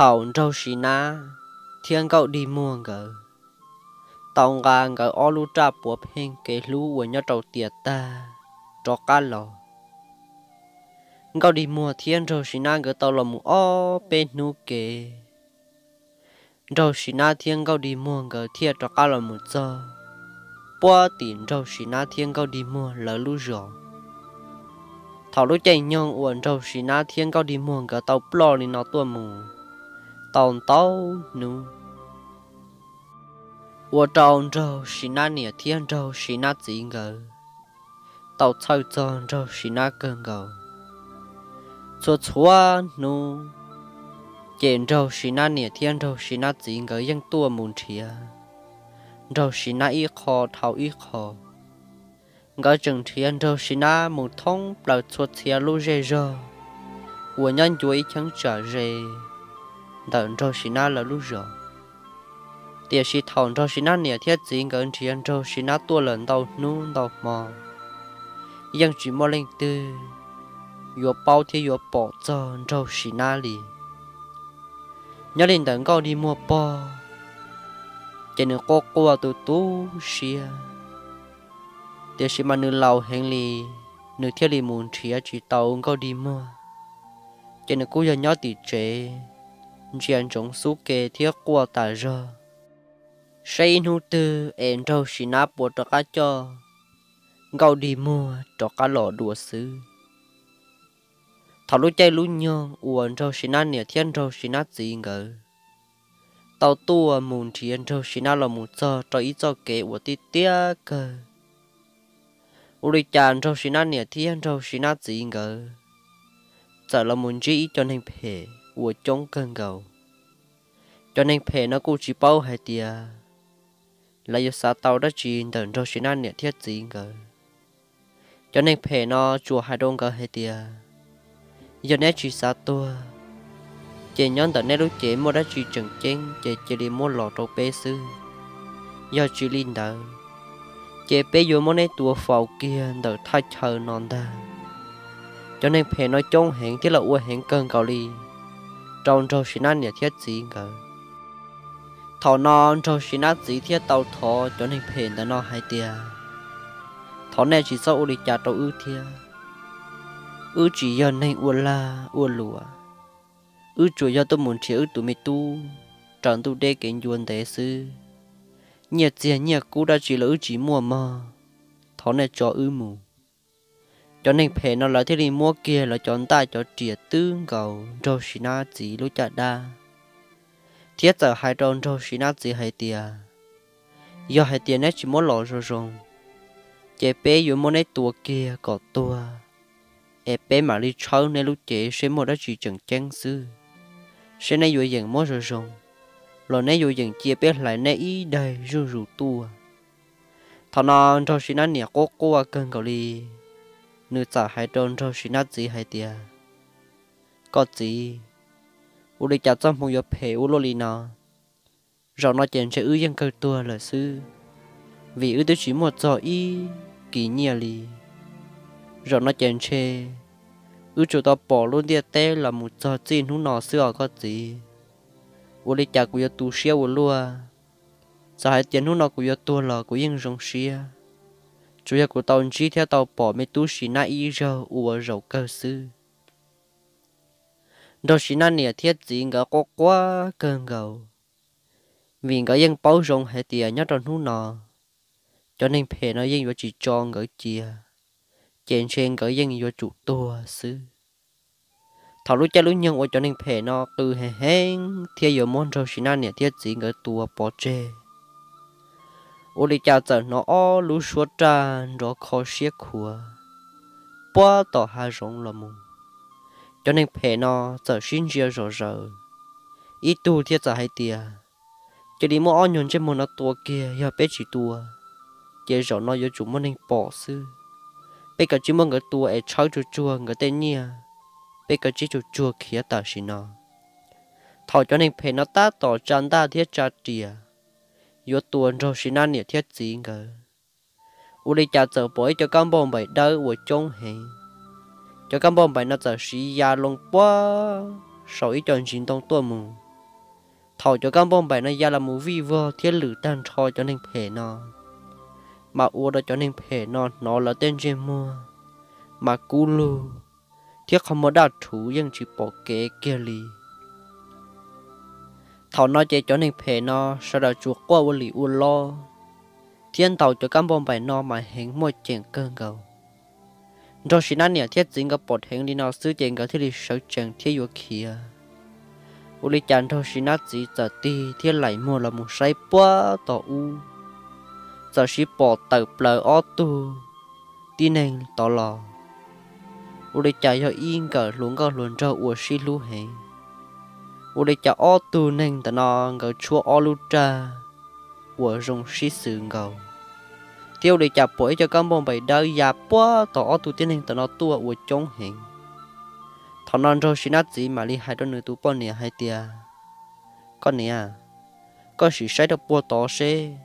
hậu rau xì na thiên cậu đi mua ngờ tông gà ngờ ô lu trà bùa phên kê lú của nhau trâu tiệt ta cho cá lò. Cậu đi mua thiên rau xì na ngờ tàu là mu ô bên nu kê rau xì na thiên cậu đi mua ngờ thiên cho cá lò mu cho. Bùa tiền rau xì na thiên cậu đi mua lỡ lu rồi thảo lúc chạy nhông uẩn rau xì na thiên cậu đi mua ngờ tàu plo đi nó tua mù tông tàu nu 我长州是那年天州是那几个，到潮漳州是那个个，做错奴，建州是那年天州是那几个人多门车，州是那一口头一口，我整天州是那木桶老错车路热热，我人就一枪炸热。等着是那了路上。địa sĩ thòng cho sĩ na nè thiết gì gần chỉ ăn cho sĩ na tua lần đầu nung đầu mò yên chỉ mò lên tư yo bao thì yo bỏ cho cho sĩ na li nhớ lên 等 câu đi mua bò cho nên cô cô tu tu xia địa sĩ mà nữ lầu hẹn lì, nữ thiết li muốn chia chỉ tàu câu đi mua cho nên cô giờ nhớ tỷ chế chuyện chúng su số kê thiết qua tài giờ say nu tư em trâu xí nắp bộ cho cá cho gạo đi mua, cho cá lọ đùa xứ. Thảo lúc chạy lúc nhon uống trâu xí nắp nè thiên trâu xí nắp gì ngờ. Tàu tua mùn thiên trâu xí nắp là mùn cho cho ít cho kể của tí tía cơ. Uri chan trâu xí nắp nè thiên trâu xí nắp gì ngờ. Giờ là mùn chỉ cho nên phê của chống cơn gầu. Cho nên phê nó cũng chỉ bao hai tia là do sao tàu đã chỉ đợi cho xin ăn nhẹ thiết gì ngờ. Cho nên phe nó chùa hai đông gờ hai tia giờ nét chỉ sao tua. Chỉ nhón tận nét lúc chế mua đã chỉ chừng chén chỉ chỉ đi mua lọ trâu bê sư. Giờ chỉ linh đờ. Chỉ bê vô mua nét tua phao kia đờ thay chờ non ta cho nên phe nó trông hẹn thế là ua hẹn cơn cầu ly trong trâu xin ăn nhà thiết gì cả. Thọ non trong xin nát gì thiết tàu thọ cho nên phèn đã nó hai tia. Thọ này chỉ sau đi trả tàu ư tia, ư chỉ giờ này uôn la uôn lùa. Ư chủ giờ tôi muốn chỉ ư tụi mi tu chẳng tu đê kiến yuan tế sư. Nhiệt tiền nhiệt cũ đã chỉ là ư chỉ mua mơ thọ này cho ư mù cho nên phải nó lại thế đi mua kia là chọn ta cho triệt tương cầu cho xin gì lúc chả đa. Thiết giờ hai tròn rồi xí gì hai tia giờ hai tia nét chỉ muốn lọ rồi rồi chế bé yêu muốn nét tua kia có tua e bé mà đi chơi nên lúc chế sẽ mua đó chỉ chẳng chăng sư sẽ nay yêu dần mua rồi rồi rồi nay yêu dần chia bé lại nay ý đầy rù rù tua thằng nó cho xí nát nhẹ cố cố cầu đi nữ trả hai trôn rồi xí nát gì hai tia? Có gì? U đi chặt trong phòng giờ hệ u lô lì nọ. Rồi nó chèn sẽ ư dân cơ tua là sư. Vì ư tôi chỉ một giờ y, kỳ nhia lì. Rồi nó chèn chê ư chủ tao bỏ luôn địa tê là một giờ chín hú nọ xưa có gì? U đi chặt của giờ tu xia u lua giờ hai tiền hú nọ của giờ tua là của yên rong xia chủ yếu của tao chỉ theo tàu bỏ mấy tu xí na y rơ ua rầu cơ sư đó chỉ na nè thiết gì ngỡ có quá cơn gầu vì ngỡ dân bao rong hệ tiền nhớ trong hú nọ cho nên phê nó dân vô chỉ cho ngỡ chia chèn trên ngỡ dân vô chủ tua sư thảo lúc cha lúc nhân ở cho nên phê nó cứ hề hên thiên vô môn rồi chỉ na nè thiết gì ngỡ tua bỏ chê ô đi cha giờ nó o lú suốt tràn nó khó xiết khua bỏ tỏ hai rong là mùng cho nên phê nó giờ xin chia rồi rồi ít tu thiết giờ hay tia cho đi mua onion trên một nó tua kia giờ bé chỉ tua giờ rồi nó giờ chúng mình nên bỏ sư bé cả chỉ muốn cái tua ấy cháu chua chua người tên nhia bé cả chỉ chua chua kia ta xin nó thọ cho nên phê nó ta tỏ chân ta thiết cha tia yo tuần rồi xin anh nhiệt thiết gì ngờ u đi cha giờ bởi cho con bông bảy đỡ của trông hình cho cam bông bảy nó giờ xí ya long quá sau ít chân xin tông tua mù. Thầu cho cam bông bảy nó ya là mù vi vơ, thiết lử tan cho cho nên phê nó. Mà u đó cho nên phê nó nó là tên gì mua mà cú lu thiết không có đạt thủ nhưng chỉ bỏ kế kia li thảo nó chơi cho nên phê nó, sau đó chuột qua vô lì u lo. Thiên tàu cho cam bông bài nó mà hẹn một chuyện cơn gầu rồi xin anh nhớ thiết dính gặp bột hẹn đi nào sư chuyện cái thiết đi sợ chẳng thiết vô kia u li chán thôi xin anh chỉ giờ ti, thiết lại mua là một say quá tỏ u. Giờ chỉ bỏ tờ bờ ô tu tin nên tỏ lò. U li chạy cho yên cờ luôn cờ luôn cho u xí lu hẹn u tu nên tờ nó ngờ chua ô lu cha u rong xí sự ngầu. Tiêu để chạp bổi cho các bông bảy đời già quá tỏ tu tiên hình tao nó tua của chống hình. Thọ non rồi xin gì mà li hai đứa nữ tu bọn nè hai tia con nè à, con có sự sai được bùa tỏ xe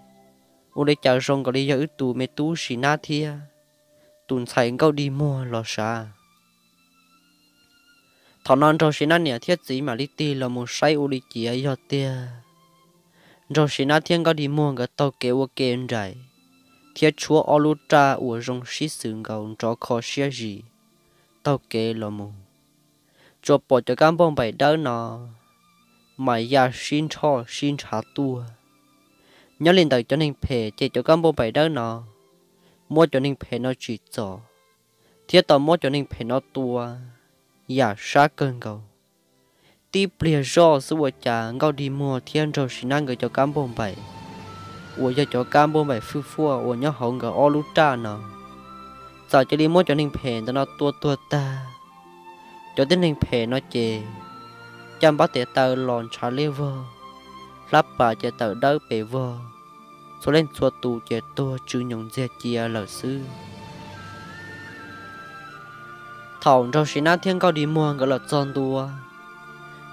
u để chào rong có đi giờ tu mê tu xin nát thia tuần chạy câu đi mua lò xa thọ non rồi xin nè thiết gì mà li ti là một sai u đi chỉ ấy giờ tia rồi xin nát thiên có đi mua cái tàu kéo u kén dài thiết chúa ở lũ cha của rong sĩ sự ngầu cho khó xia gì tao kể lo mù cho bỏ cho cán bông bảy đỡ nọ mà ya xin cho xin trả tua nhớ lên tới cho nên phê chạy cho cán bông bảy đỡ nọ mua cho nên phê nó chỉ cho thiết tao mua cho nên phê nó tua Dạ, và xa cơn cầu. Tiếp lìa do sự vợ cha ngao đi mua thiên rồi xin năng người cho cam bông bảy. Vợ cho cho cam bông bảy phu phu vợ nhau hồng người ô lú cha nó giờ cho đi mua cho nên phèn cho nó tua tua ta. Cho đến nên phèn nó chê chăm bắt tiệt tờ lòn trả lê vơ. Lắp bà chè tờ đỡ bể vơ. Số lên xua tù chè tua chứ nhồng dè chia lở sư thầu cho xin ăn thiên cao đi mua gọi là tròn tua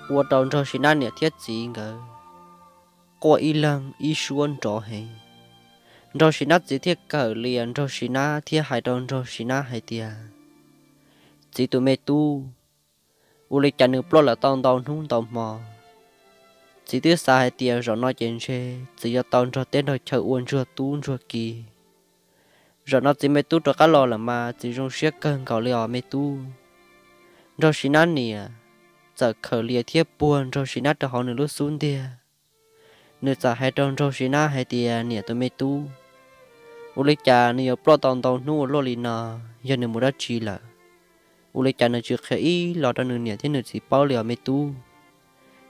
của tròn cho xin ăn nhiệt thiết gì ngờ có y lăng y xuân trò hay cho xin ăn chỉ thiết cờ liền cho xin ăn thiết hai tròn cho xin ăn hai tia chỉ tụi mẹ tu, u lịch chả nửa plot là tông tông không tông mò. Chỉ tiếc sai tia rồi nói chuyện xe chỉ cho tông cho tên rồi chờ uốn rồi tu rồi kỳ. Rồi nó chỉ mẹ tu cho cá lò là mà chỉ trong siết cơn cầu lò mẹ tu rồi xin nát nè giờ khờ liệt thiết buồn rồi xin nát cho họ nửa lúc xuống tia nếu cha hai trong trong xí na hai tia nè tôi mê tu u lấy cha nè pro tòn tòn nu lo lì nà giờ nè mua đất chi là u lấy cha nè chưa khởi lo cho nè nè thế nè chỉ bao liều mê tu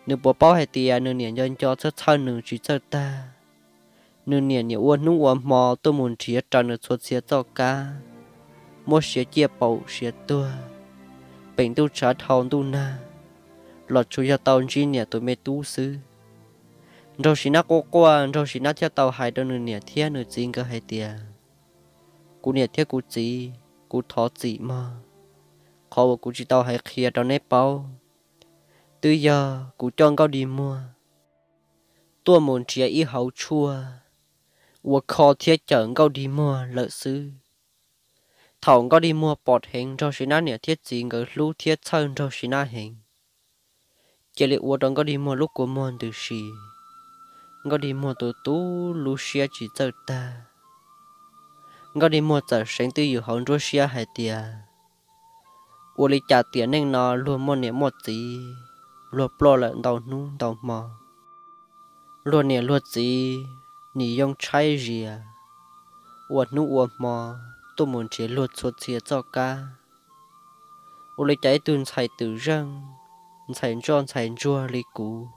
nè bỏ bao hai tia nè nè cho cho chất thân nè chỉ chất ta nè nè nè uốn nung uốn mò tôi muốn chia cho nửa xuất xía cho cả, mua xía chia bầu xía tua bệnh tu trả thòng tu na. Lọt chú cho tàu chi nè tôi mê tu sư rồi xin nát cô qua rồi xin nát theo tàu hai đôi nửa nè thiên nửa chín cơ hai tia. Cú nè theo cú chỉ cú thọ chỉ mà khó cú chỉ tàu hai kia trong nếp bao từ giờ cú chọn cao đi mua. Tua muốn chia ý hậu chua. 我靠贴整,高 đi mua lợi sư thầu có đi mua bọt hình cho xí na nè thiết gì ngờ lũ thiết sơn cho xí na hình chỉ lệ uo trong đi mua lúc của mua từ xì có đi mua tổ tú lũ xia chỉ tơ ta có đi mua tờ sáng tư yêu hồng cho xia hai tia uo trả tiền nên nó luôn mua nè một tí luôn plo lợn đầu nu đầu mò luôn nè luôn gì nì dùng trái gì à 我 nu 我 mò tôi muốn chỉ luôn xuất chia cho ca 我哩chạy tuần chạy từ răng chạy tròn chạy chua li cú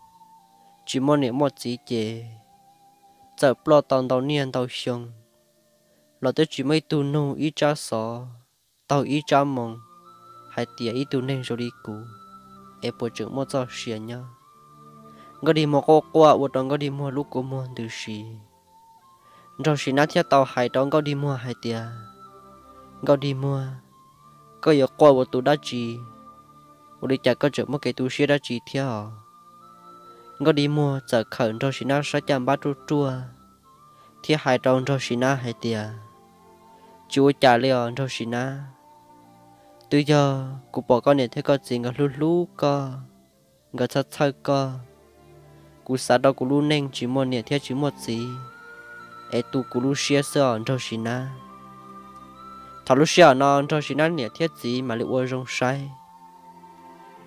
chỉ mong niệm một chỉ chè giờ lo tàu tàu niên tàu xong lo tới chỉ mấy tu nô ít cha sọ tàu ít cha mong hai tia ít tu nên rồi đi cũ em bộ trưởng một giờ xìa nhá có đi mua cô qua một đồng có đi mua lúc của mua từ xì rồi xì nát tàu hải đồng gạo đi mua hải tia. Gạo đi mua, có giờ qua một tủ đá chì một đi chạy có chở một cái tủ xe đá chì theo. Gạo đi mua chở khẩn cho xin nát sáu trăm ba chua chua thì hải tròn cho xin nát hải tia. Chúa trả liệu cho xin nát từ giờ cụ bỏ con này thấy có gì ngờ lú lú co. Ngờ thật thật co. Cụ sa đó cụ lú neng chỉ một nè, theo chỉ một gì. เอตุกูลูเชียเซอร์เจ้าชินาทาลูเชียนอนเจ้าชินะเนี่ยเทียจีมาเลยอวรงใช้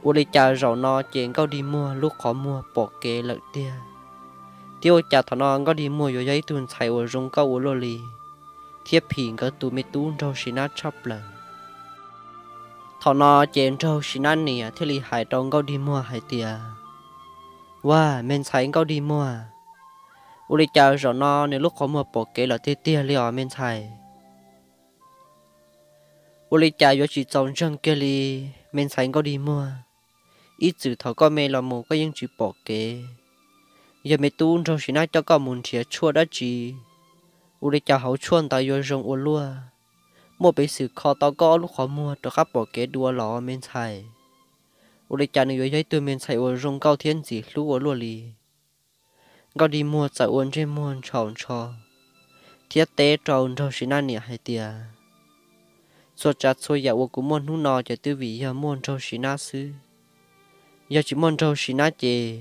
อุลิจ่าเรานอเจงก็ดีมัวลูกขอมัวปอกเกลักเตียเที่ยวจ่าทนอนก็ดีมัวอยู่ยัยตุนใส่อวรงก็อุยโลลีเทียผิงก็ตูไม่ตูนาชินาชอบเลยทอนอเจนเจ้าชินานเนี่ยที่ลีหายตรงก็ดีมัวหายเตียว่าเมนไซก็ดีมัว อุลิจาวจอนอในลูกขอมือปกเกลอเตี้ยเลียวเมนไทยอุลิจาวยชิจงจังเกลีเมนไทยก็ดีมัวอีจือเถาก็เมลอมูก็ยังจีปกเกยังไม่ตูนจงชิน่าจะก็มุนเทียชั่วได้จีอุลิจาวเขาชวนตายโจงอวลัวมัวไปสืบคอตอก็ลูกขอมือตัวข้าปกเกดัวหล่อเมนไทยอุลิจาวนย่อยตัวเมนไทยอวรงเก้าเทียนสีลู่อวลัวลี lì có đi mua ít uốn trên mua tròn cho. Thiết tế tròn cho xin ăn nhỉ hay tiề số chặt số ya u cũng muốn nọ cho tư vị ya muốn cho xin ăn sư ya chỉ muốn cho xin ăn che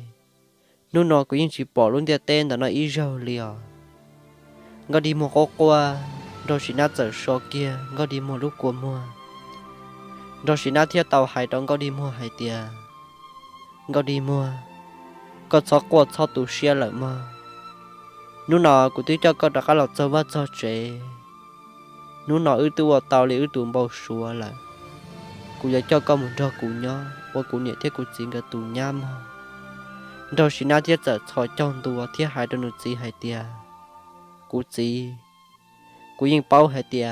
nu nọ cũng chỉ bỏ luôn tiền tên đó nó ít rau đi mua có qua rồi chỉ nát giờ số kia đi mua lúc của mua. Rồi chỉ nát thiết tàu hai đông có đi mua hai tia có đi mua có cho qua cho tụ xe lại mà. Nú nọ của tôi cho con đã có lọt cho vắt cho trẻ nú nọ ư tu tàu li ư tu bao xua lại. Cụ giờ cho con một đôi cụ nhó và cụ nhẹ thiết cụ chính cái tụ nhám rồi khi nát thiết giờ cho trong tụ thiết hải đông gì hai tia cụ gì cú yên bao hai tia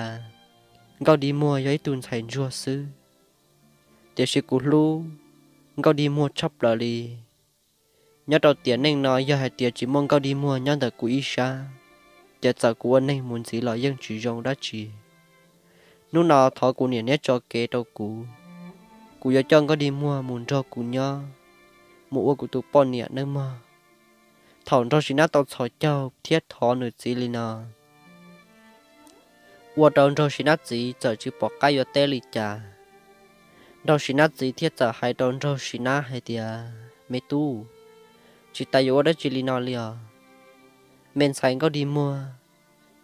gạo đi mua giấy tuần thành rùa sư để sĩ cú lu gạo đi mua chấp lờ nhớ đầu tiên nên nói, giờ hai tiền chỉ mong cao đi mua, nhớ thật của Isha giờ sợ của anh nên muốn gì là dân chỉ dùng đó chỉ. Nú nó thọ của nè nhớ cho kế đầu cũ cũ giờ chân có đi mua, muốn cho cũ nhớ. Mua của tụ bọn nè nữa mà thằng cho chỉ nát tao sợ cho thiết thọ nữa gì liền à qua trong cho chỉ nát gì, giờ chỉ bỏ cái giờ tê lì chả đâu chỉ nát gì, thiết giờ hai trong cho chỉ nát hai tiền mấy tu chỉ tay yo đã chỉ li nào lià men sai có đi mua.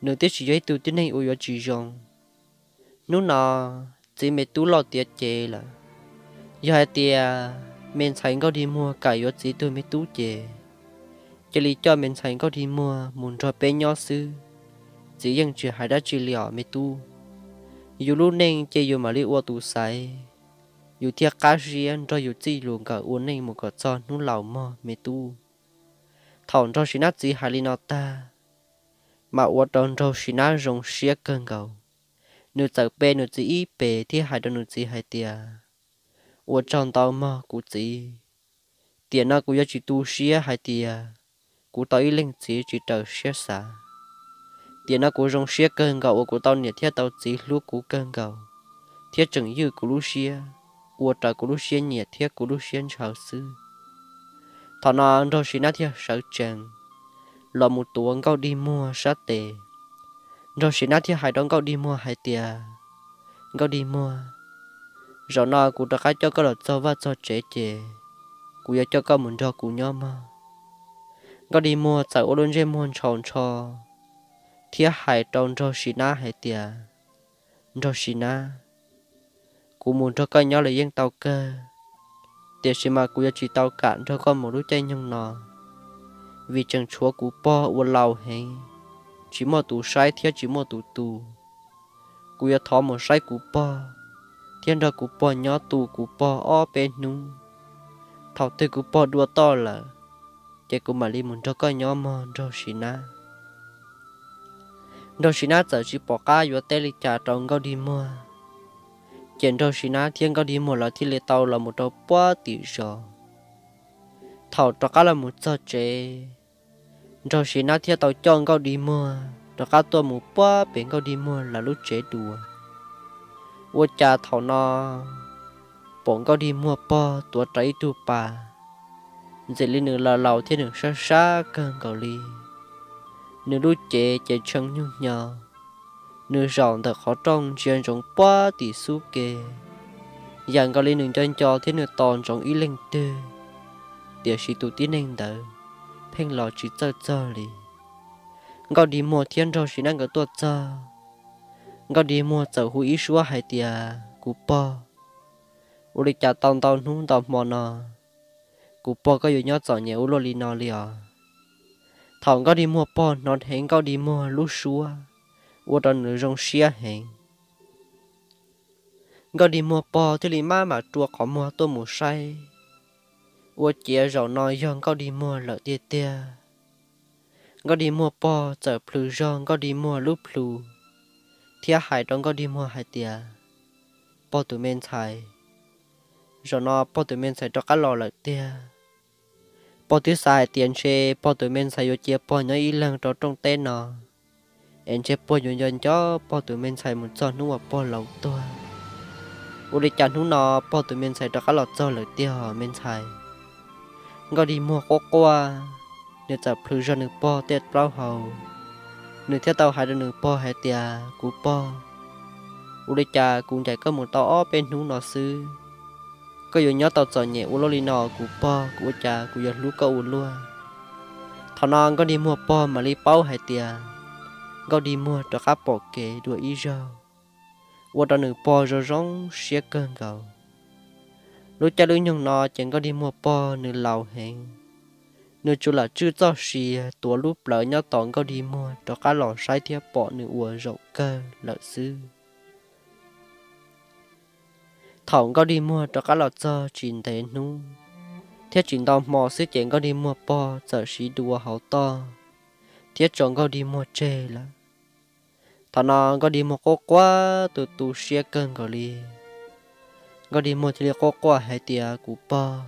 Nửa tiết chỉ giấy từ tiết này ui chỉ dùng nú nọ chỉ mẹ tu lo tiệt chê là giờ hai tia men sai có đi mua cả yo chỉ tôi mẹ tu chê. Chỉ lý cho men sai có đi mua muốn cho bé nhỏ sư chỉ dân chỉ hai đã chỉ liờ mấy tu dù lúc nên chơi dù mà li ô tu sai. Dù thiệt cá riêng cho dù chỉ luôn cả uốn nên một cái cho nó lẩu mò mấy tu thằng cho xin nát gì hai li nó ta. Mà uất đòn cho xin nát rồng xía cơn cầu nửa tờ bê nửa chỉ ít bê thì hai đòn nửa chỉ hai tia uốn tròn tao mà cụ chỉ tiền nó cú chỉ tu xía hai tia cụ tao tới linh chỉ chỉ tờ xía xa tiền nó cũng rồng xía cơn gạo của tao nhiệt thiết tao chỉ lúc cụ cơn gạo thiết chừng như cụ lúc xía. Của trời cụ lúc xía nhiệt thiết cụ lúc xía chào sư thọ nó rồi xí nát thiệt sợ chừng lo một tuần gạo đi mua sát tệ rồi xí nát thiệt hai đón gạo đi mua hai tiền gạo đi mua. Rồi nó cũng đã khai cho cái lọt cho và cho trẻ trẻ cũng cho cái muốn cho cũng nhau mà gạo đi mua tại ô đơn dây mua tròn cho thia hải trong cho xí na hai tiền cho xí na cũng muốn cho con nhỏ là yên tàu cơ tiề xí mà cú chỉ tàu cạn cho con một đứa chơi nhung nọ vì chẳng chúa cú po uốn lâu hay chỉ một tủ sai thia chỉ một tủ tù. Cú ya thọ một sai cú po, thiên ra cú po nhỏ tù cú po o bên nung thảo tê cú po đua to là cái cú mà li muốn cho con nhỏ mà cho xí na rồi xí na giờ chỉ bỏ cá vô tê li trà trong gạo đi mua chuyện đâu xí á thiên có đi một là thiên lệ tàu là một đầu bó tỷ giờ thảo cho cá là một giờ chế đâu xí á thiên tàu chọn có đi mua cho cá tôi một bó biển có đi mua là lúc chế đùa vua cha thảo nó bọn có đi mua bó tua trái tu bà dễ lên nữa là lầu thiên đường xa xa cơn cầu ly nếu lúc chế chế chân nhung nhờ nữ rộng thật khó trong chuyện trong quá tỷ su kê dàn có lên đường chân cho thế nữ toàn trong ý linh tư. Địa sĩ tụ tiến nên đỡ phèn lò chỉ chơi chơi đi ngao đi mua thiên rồi sĩ năng ở tuột tơ. Ngao đi mua chở hú ý xua hai tia cú po u đi chả tao tao nung tông mò nọ cú po có yêu nhớ tỏ nhẹ u lô lì nọ lì à thằng ngao đi mua po nó thấy ngao đi mua lú xua u đó nữ rong xia hẹn ngao đi mua po thì li má mà chua có mua tôi mua say u chia rau nói yong ngao đi mua lợ tia tia ngao đi mua po chở plu rong, ngao đi mua lú plu thia hải trong ngao đi mua hải tia po tụi men xài。rồi nó, po tụi men xài cho cá lò lợ tia po tụi xài tiền xe po tụi men xài vô chia po nhớ ý lần cho trong tên nó em chế po dọn dọn cho po tụi men xài một cho nó mà po lâu tua u đi chăn nó nó po tụi men xài cho cá lọt cho lời tia họ men xài. Ngao đi mua có qua để tập plu cho nước po tết bao hầu. Nửa theo tàu hai đứa nửa po hai tia cú po u đi cha cũng chạy có một tàu bên nú nọ sư có yêu nhớ tàu chở nhẹ u lô li nọ cú po cú cha cú giờ lú câu u lúa thằng non có đi mua po mà li bao hai tia? Có đi mua cho các bộ kế đùa ý rau u đó nữ bò rồi rong xé cơn gầu. Lúc cha đứa nhung nọ chẳng có đi mua bò nửa lầu hẹn. Nữ chú là chưa cho xì tua lúc lỡ nhau tỏng có đi mua cho cá lò sai thiếp bỏ nửa ua rậu cơ, lỡ sư thỏng có đi mua cho cá lò cho chín thế nu thiết chín tao mò sư chẳng có đi mua bò giờ xí đùa hậu to thiết chọn gọi đi mua chê là thằng nó gọi đi mua có quá từ từ xe cơn gọi đi gọi đi mua thì có quá, hai tia cú po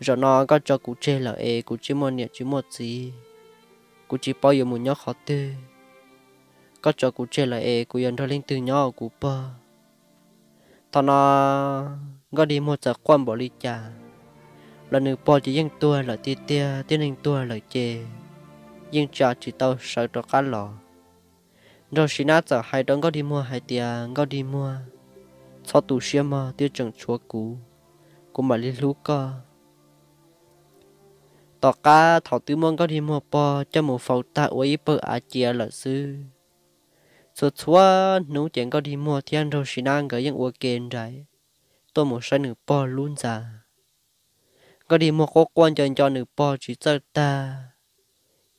rồi nó có cho cụ chê là ê cụ chỉ mua nhẹ chỉ mua gì. Cụ chỉ bao giờ muốn nhớ khó tư. Có cho cụ chê là ê cụ yên thôi linh từ nhỏ cụ bơ thằng nó gọi đi mua chợ quan bỏ đi chả là nữ bò chỉ yên tua là tia tia tia nên tua là chê nhưng cho chỉ tao sợ cho cá lò rồi xin nát giờ hai đứa có đi mua hai tia có đi mua sau tủ xe mà tiêu chuẩn chúa cũ cũng mà đi lú co tỏ cá thọ tư môn có đi mua bò cho một phẫu ta uy bơ à chia là sư số chúa nấu chén có đi mua thiên rồi xin ăn cái những uống kén trái tôi một sai nửa bò luôn già. có đi mua có quan cho cho nửa bò chỉ cho ta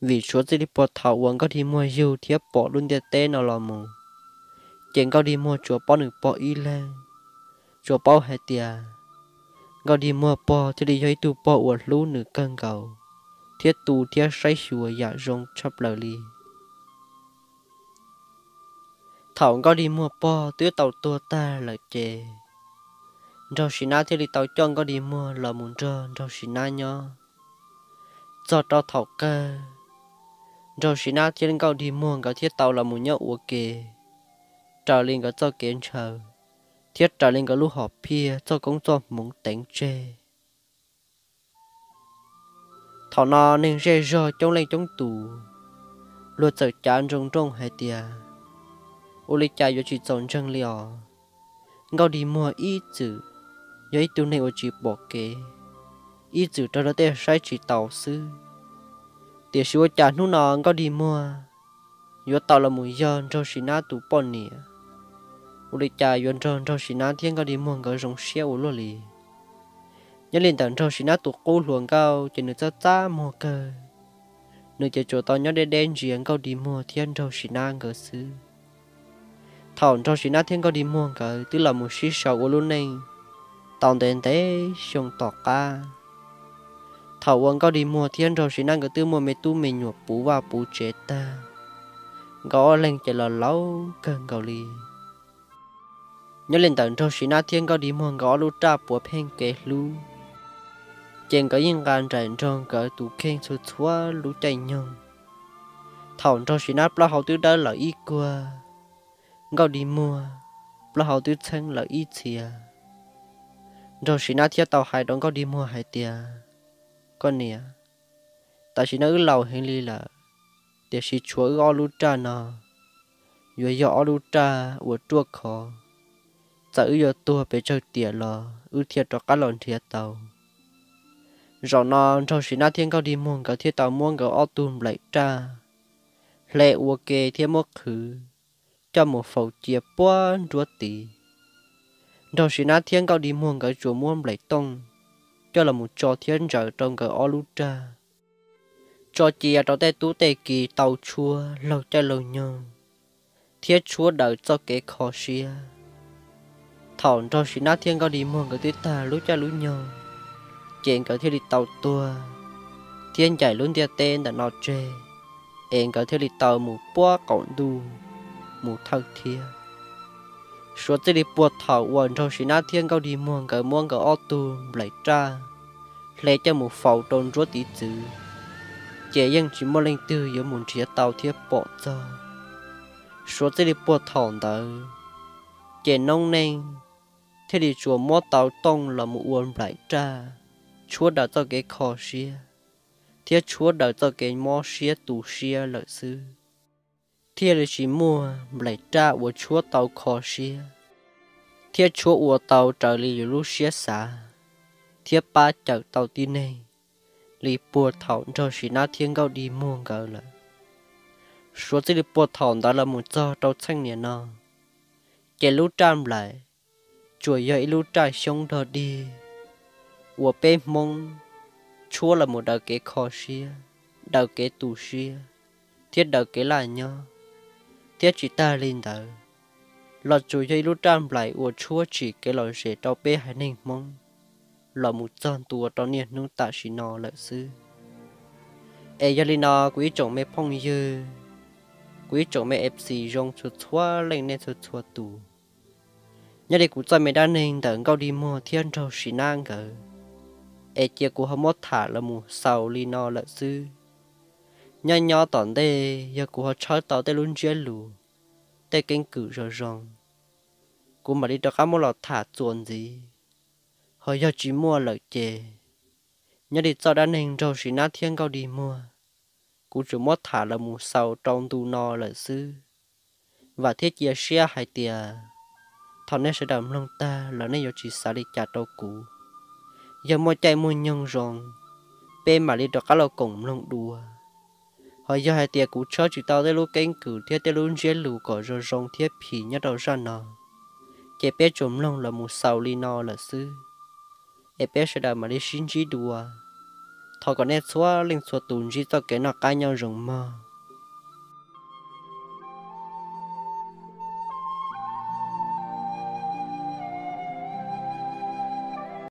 vì số chỉ đi bỏ thảo uống có đi mua dầu thiếp bỏ luôn để tên nào là mù chén có đi mua chùa bỏ nửa bỏ y lên chùa bỏ hai tia có đi mua bỏ thì đi chơi tu bỏ uổng lú nửa cân cầu thiết tu thiết say chùa dạ rong chấp lời li thảo có đi mua bỏ, tứ tàu tua ta là chè rau xì na thì đi tàu chọn có đi mua là muốn rơ rau xì na nhó cho tao thảo cơ rau xì na thì ngao đi mua có thiết tàu là một nhau uổng kề trở lên có cho kiến chờ thiết trở lên có lúc họp pia cho công cho muốn tính chê thọ nó nên rê rơ trong lên trong tù. Luật sợ chán trong trong hai tia. Ô lịch chạy vô chỉ chọn chân liò ngao đi mua y chữ. Nhớ ý tu này ô chỉ bỏ kế y chữ cho nó tên sai chỉ tàu sư tiệt xíu chả nu nó có đi mua. Nhớ tàu là mùi dân cho xí na tù bọn nè u lịch cha yuan tròn cho xí ăn thiên có đi mua cái rong xéo u lô lì. Nhớ lên tận cho xí ăn tụ cô luồng cao chỉ nửa cha cha mua cơ. Nửa cha chỗ tao nhớ đen đen riêng có đi mua thiên cho xí ăn có xứ, thảo cho xí ăn thiên có đi mua cái tức là mùi xí sầu u luôn này tao đến thế xong tọt ca thảo quân cao đi mua thiên rồi chỉ năng cái tư mua mấy tu mình nhuộc, bú và bú chết ta. Gõ lên chạy lò lâu cần cầu lì. Nhớ lên tận rồi sĩ na thiên có đi mua gõ lú trà bùa phèn kể lú chèn cái yên gan rèn tròn cỡ tủ khen số xóa lú chạy nhông thảo rồi sĩ na bao hậu tư đã là ý qua. Gõ đi mua bao hậu tư chân là ý chia rồi sĩ na thiên tàu hải đó có đi mua hải tia con nè. Ta chỉ nói lâu hình li là để chỉ chúa gõ lú tra nọ. Vừa gõ lú tra vừa chua khó ta ư giờ tua bé chơi tiền lò, ư thiệt cho cá lòn thiệt tàu. Rồi nó cho chỉ na thiên cao đi muôn cái thiên tàu muôn cái ô tùm lại ra lệ ua kê thiên mất khứ, cho một phẩu chia bốn rúa tí. trong chỉ na thiên cao đi muôn cái chùa muôn lại tông cho là một trò thiên trở trong cái Oluta. lú ra cho trong tay tú tay kỳ tàu chua lâu cho lâu nhông thiết chúa đợi cho kế khó xia thọn cho xí nát thiên cao đi mòn cái tuyết ta lúc cho lúc nhông chuyện cái thiên đi tàu tua. Thiên chạy luôn tia tên đã nó chê em cái thiên đi tàu một bó cổng đu một thâu thiên số chỉ đi bộ thảo quần trong sinh na thiên cao đi muôn cái muôn cái ô tô lại tra lấy cho một phẩu tôn rốt tí chữ chế dân chỉ mua lên tư giữa một chiếc tàu thiết bỏ cho số chỉ đi bộ thảo đó chế nông nên thế thì chùa mua tàu tông là một uốn lại tra chúa đã cho cái khó xia thiết chúa đã cho cái mò xia tù xia lợi sư thiệt là chỉ mua lại trả của chúa tàu khó xia. Thiên chúa của tàu trở lại lúc xia xa thiên ba chở tàu tin này lì bùa thảo cho chỉ na thiên gạo đi mua gạo là số tiền lì bùa thảo đó là một do tàu thanh niên nọ, chạy lúc trăm lại. Chúa dậy lúc trai xong đó đi. Của bên mông. Chúa là một đời kế khó xia. Đời kế tù xia. Thiết đời kế là nhau thiết chỉ ta lên đầu. Lọ chủ dây lúc trăm lại ua chúa chỉ cái lọ sẽ tao bê hai ninh mong, lọ một chân tua tao niên nung tạ chỉ nọ lợi sư. e gia linh nọ quý chồng mẹ phong dư, quý chồng mê FC rong chuột chúa lên nên chuột chúa tù. Nhà đi cũng cho mẹ đã nên tận cao đi mua thiên trâu xí nang cờ e chia của họ mất thả là mù sầu linh no là sư nhỏ nhỏ tòn đây giờ của họ chơi tàu đây luôn chơi lù đây kinh cử rồi rong của mà đi đó cá mua lọt thả chuồn gì họ giờ chỉ mua lợi chè nhớ đi cho đã nên rồi chỉ nát thiên cao đi mua cú chỉ mua thả là mù sầu trong tu no là sư và thiết chia xe hai tia thằng này sẽ đầm lông ta là nên giờ chỉ xả đi chặt đâu cũ giờ mua chạy mua nhân rong bên mà đi được cả lô cùng lông đùa họ giờ hai tiệc cũ cho chỉ tao tới lúc cánh cử thiết tới lúc giết lù cỏ rồi rong thiết phì nhất đầu ra nọ chế bé trộm lông là một sầu li nọ là sư em bé sẽ đào mà đi xin chỉ đùa. Thọ còn nét xóa, linh xóa tùn chỉ cho cái nó cá nhau rồng mơ